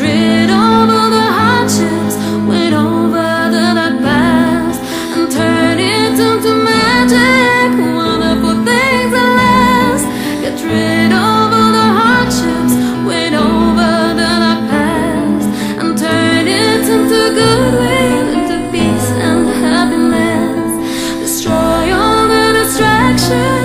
Tread the hardships, over the, past, and turn it into magic. Wonderful things last. Get rid over the hardships, over the, past, and turn it into into peace and happiness. Destroy all the distractions.